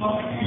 Thank you.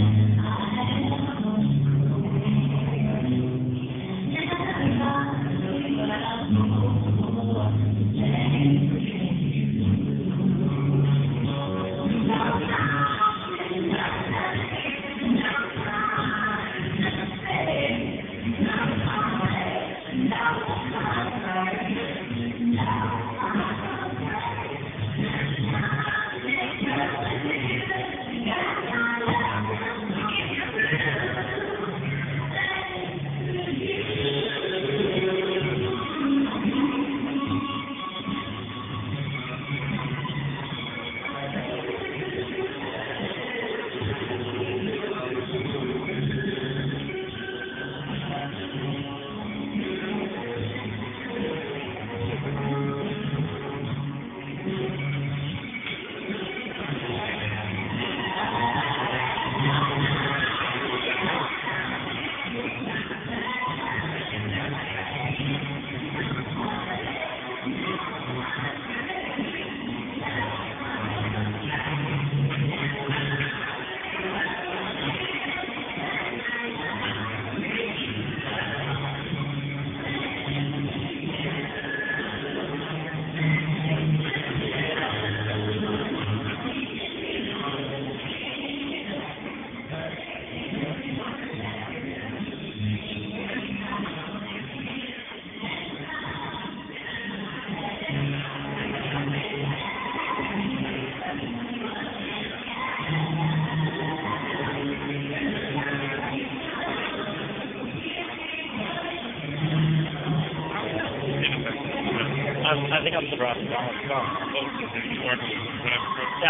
I, I think I'm surprised. Yeah, I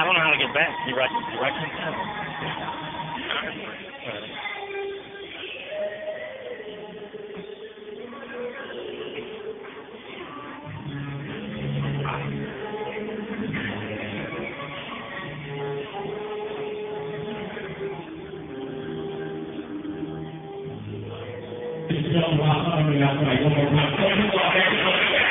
don't know how to get back. You right, you right Just don't walk on me, I'm like, one more time.